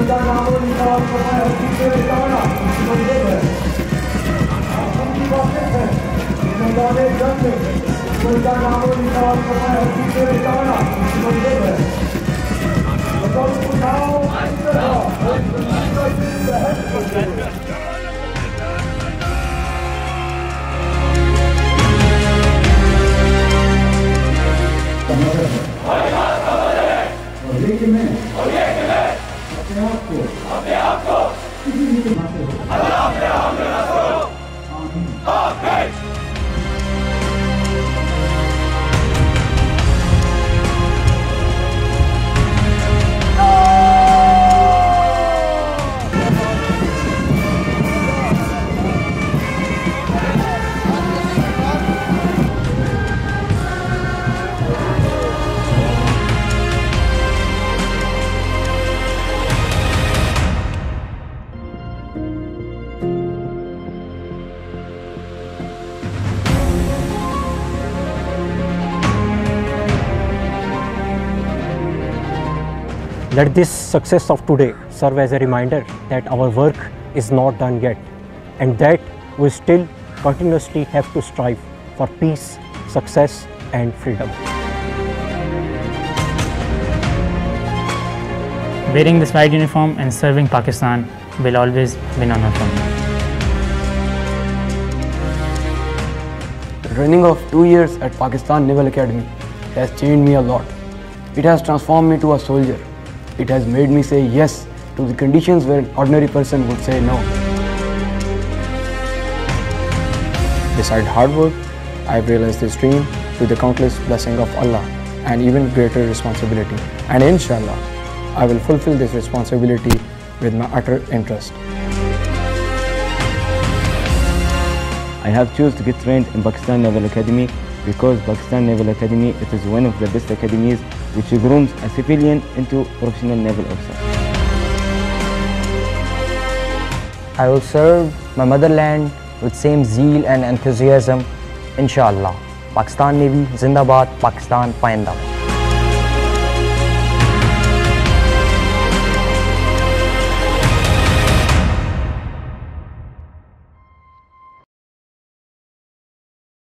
उनका नाम और लिखा हुआ पता है उसके लिखा हुआ ना मंदिर है उनकी बातें है मैदान जंग उनका नाम और लिखा हुआ पता है उसके लिखा हुआ ना मंदिर है बताओ उठाओ बहन Thank you, man. Oh, yeah. Abeaco! Abeaco! Let this success of today serve as a reminder that our work is not done yet and that we still continuously have to strive for peace, success, and freedom. Wearing this white uniform and serving Pakistan will always be an honor for me. Running of two years at Pakistan Naval Academy has changed me a lot. It has transformed me to a soldier. It has made me say yes to the conditions where an ordinary person would say no. Beside hard work, I've realized this dream with the countless blessing of Allah and even greater responsibility. And inshallah, I will fulfill this responsibility with my utter interest. I have chosen to get trained in Pakistan Naval Academy because Pakistan Naval Academy it is one of the best academies which grooms a civilian into professional naval officer. I will serve my motherland with same zeal and enthusiasm, inshallah. Pakistan Navy, Zindabad, Pakistan, Payanda.